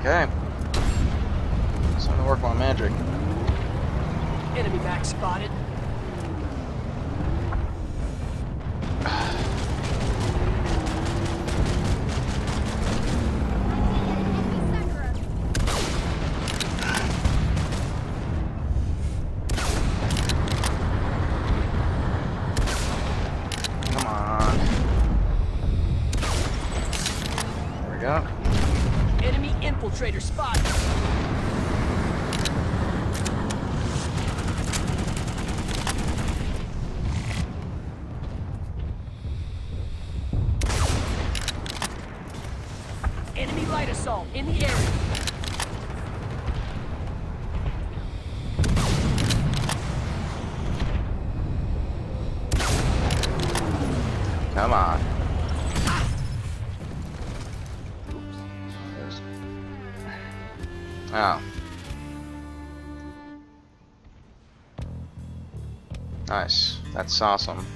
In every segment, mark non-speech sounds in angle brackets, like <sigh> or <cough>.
Okay. It's time to work my magic. Enemy Max spotted. Come on. There we go. Infiltrator spotted. Enemy light assault in the area. Come on. Oh. Nice. That's awesome.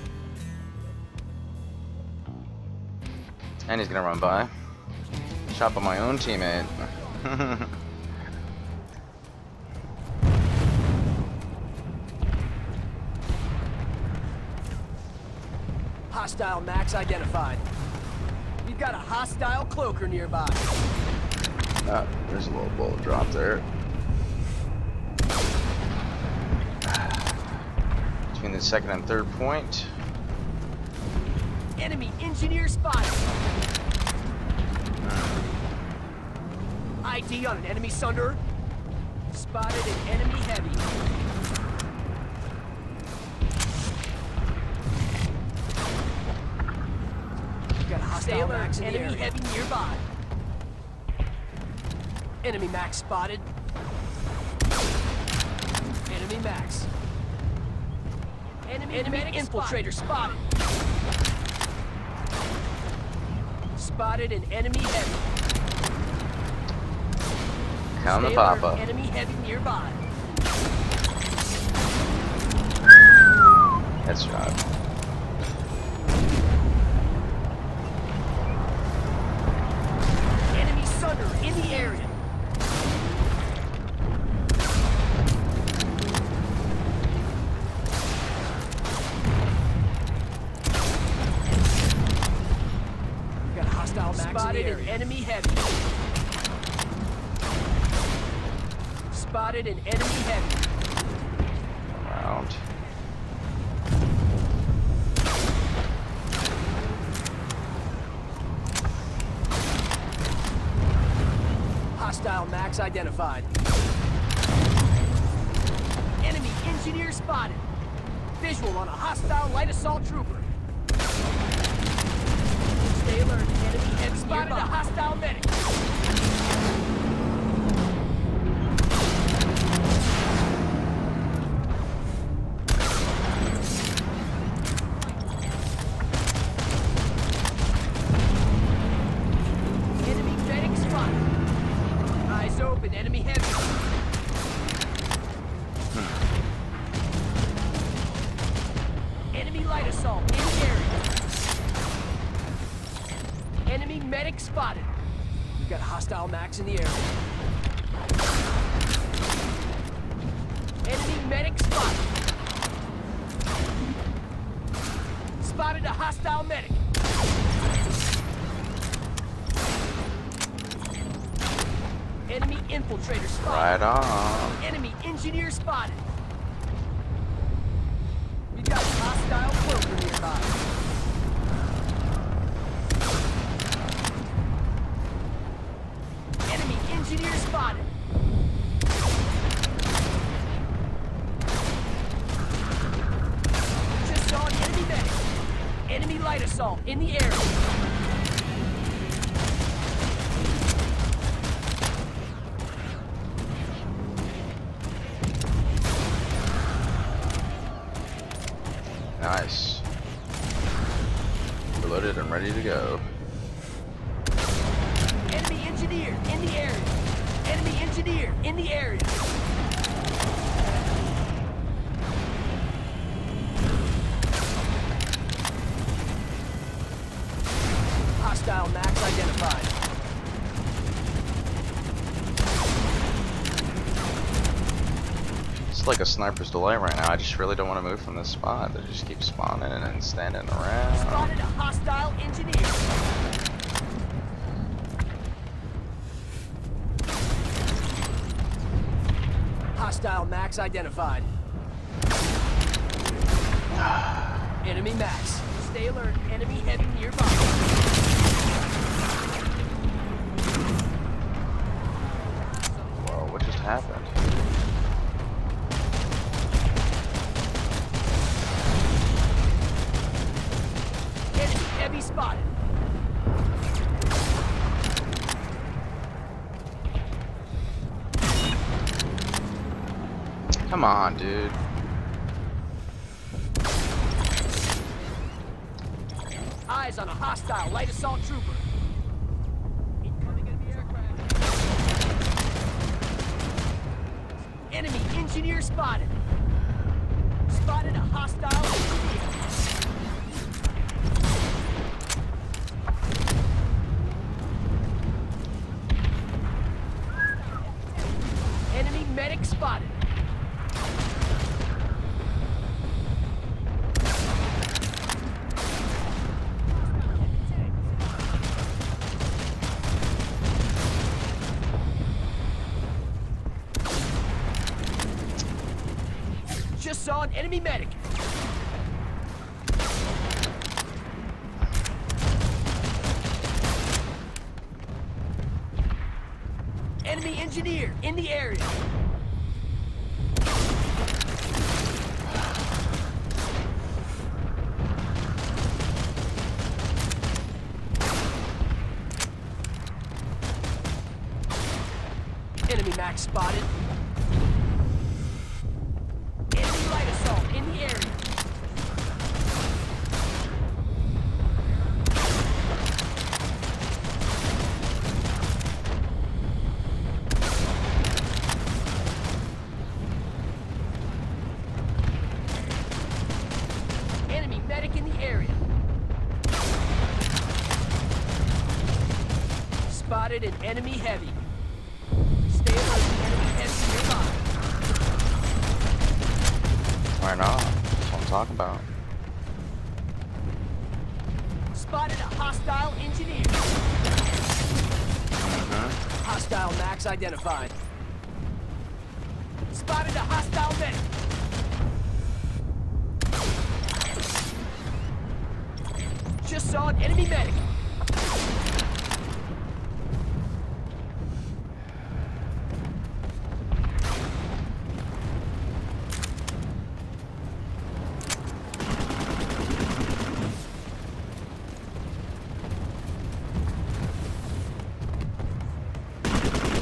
And he's gonna run by. Shot by my own teammate. <laughs> Hostile Max identified. We've got a hostile cloaker nearby. Ah, there's a little bullet drop there. Between the second and third point. Enemy engineer spotted. ID on an enemy sunder. Spotted an enemy heavy. Got a hostile max enemy heavy nearby. Enemy max spotted. Enemy max. Enemy, enemy infiltrator spotted. Spotted an enemy heavy. Count the Stay pop up. Enemy heavy nearby. Headshot. Enemy Spotted an enemy heavy. Around. Hostile max identified. Enemy engineer spotted. Visual on a hostile light assault trooper. Stay alert. Enemy heavy spotted a hostile medic. Enemy spotted. We've got a hostile max in the area. Enemy medic spotted. Spotted a hostile medic. Enemy infiltrator spotted. Right on. Enemy engineer spotted. We got hostile cloaker nearby. Enemy engineer spotted. Just saw an enemy medic. Enemy light assault in the area. Nice. Reloaded and ready to go. It's like a sniper's delight right now. I just really don't want to move from this spot. They just keep spawning and standing around. Spotted a hostile engineer. Hostile max identified. <sighs> Enemy max. Stay alert. Enemy heading nearby. Come on, dude. Eyes on a hostile light assault trooper. Incoming enemy aircraft. Enemy engineer spotted. Spotted a hostile engineer. Enemy medic spotted. Just saw an enemy medic. Enemy engineer in the area. Enemy max spotted. Enemy light assault in the area. Enemy medic in the area. Spotted an enemy heavy. Stay alert, enemy heavy nearby. Why not? That's what I'm talking about. Spotted a hostile engineer. hmm Hostile max identified. Spotted a hostile medic. Just saw an enemy medic.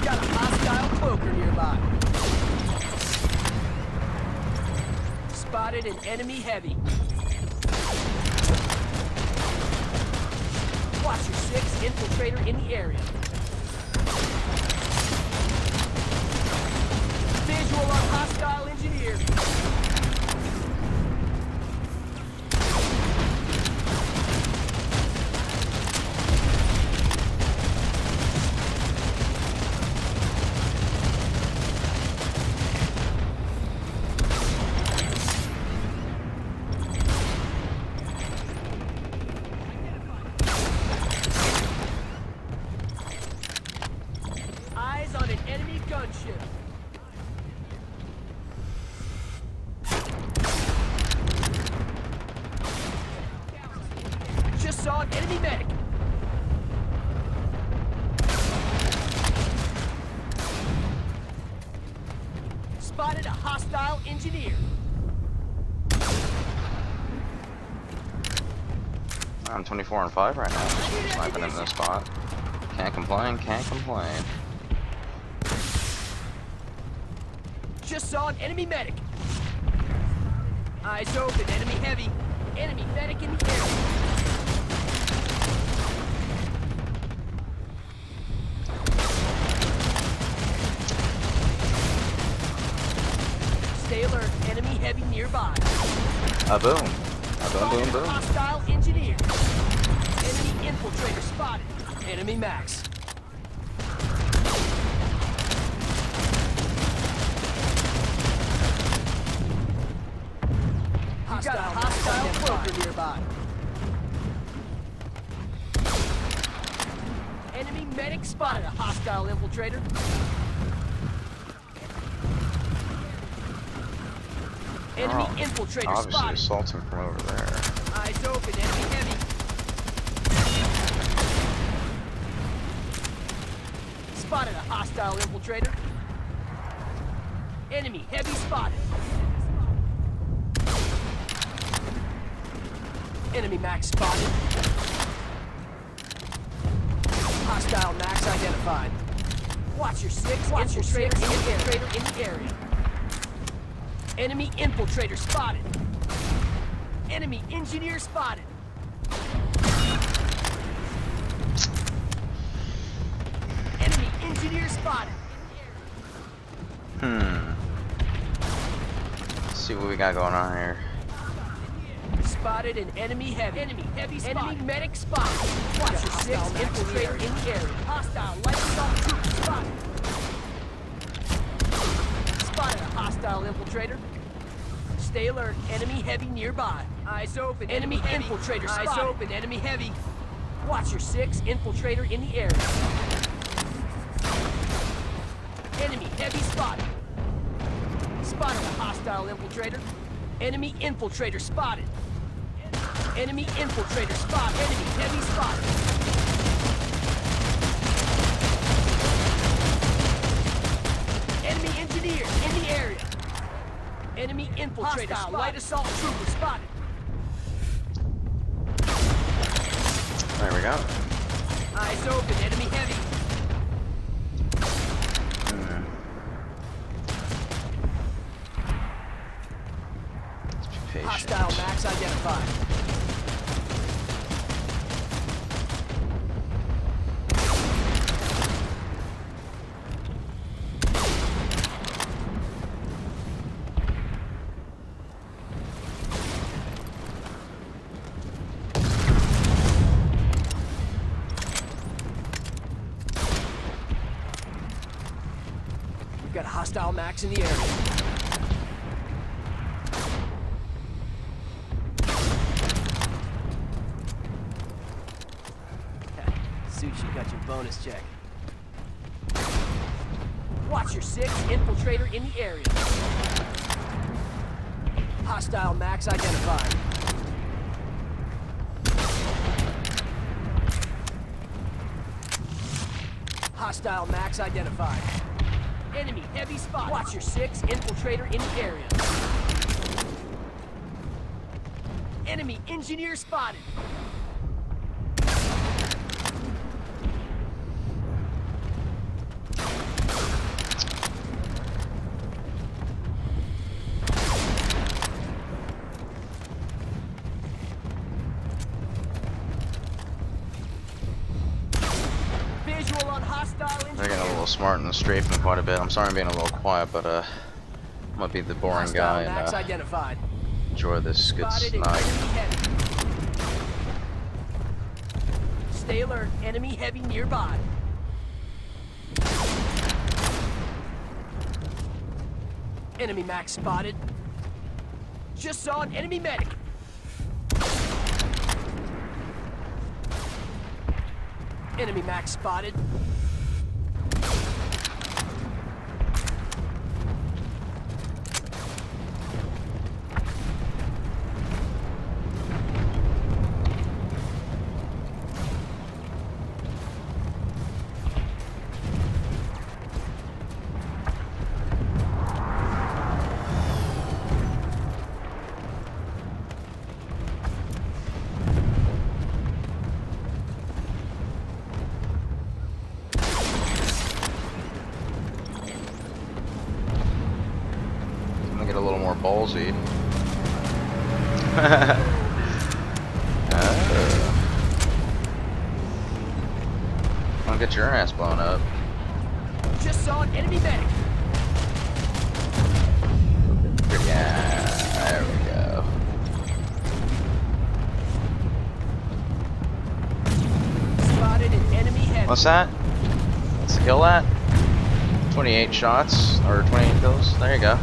Got a hostile cloaker nearby. Spotted an enemy heavy. Watch your six infiltrator in the area. Visual on hostile engineer. Eyes on an enemy gunship. Just saw an enemy medic. Spotted a hostile engineer. I'm 24 and 5 right now. Sniping in this spot. Can't complain, can't complain. Just saw an enemy medic. Eyes open, enemy heavy. Enemy medic in the area. Stay alert, enemy heavy nearby. A boom. A boom, boom, boom. hostile engineer. Enemy infiltrator spotted. Enemy max. Enemy medic spotted a hostile infiltrator. Enemy oh, infiltrator obviously spotted. assaulting from over there. Eyes open, enemy heavy. Spotted a hostile infiltrator. Enemy heavy spotted. Enemy max spotted. Hostile max identified. Watch your six. Watch your six. Infiltrator in the area. Enemy infiltrator spotted. Enemy engineer spotted. Enemy engineer spotted. Hmm. Let's see what we got going on here. Spotted an enemy heavy. Enemy heavy spotted. Enemy medic spotted. Watch your six infiltrator in the area. Hostile light assault troop spotted. Spotted a hostile infiltrator. Stay alert. Enemy heavy nearby. Eyes open. Enemy, infiltrator spotted. Eyes open. Enemy heavy. Watch your six infiltrator in the area. Enemy heavy spotted. Spotted a hostile infiltrator. Enemy infiltrator spotted. Enemy infiltrator spotted. Enemy heavy spotted. Enemy engineer in the area. Enemy infiltrator spotted. light assault trooper spotted. There we go. Eyes open. Enemy heavy. Hmm. Let's be patient. Hostile max identified. Hostile in the area. <laughs> Suit you got your bonus check. Watch your six infiltrator in the area. Hostile max identified. Hostile max identified. Enemy heavy spot. Watch your six infiltrator in the area. Enemy engineer spotted. Visual on hostile They're getting a engineer. little smart and strafing quite a bit. I'm sorry I'm being a little quiet, but uh, I'm gonna be the boring guy and uh, identified. enjoy this good snipe. Stay alert. Enemy heavy nearby. Enemy max spotted. Just saw an enemy medic. Enemy max spotted. More ballsy. oh. <laughs> I'll get your ass blown up. Just saw an enemy medic. Yeah, there we go. Spotted an enemy heavy. What's that? Let's kill that. 28 shots, or 28 kills. There you go.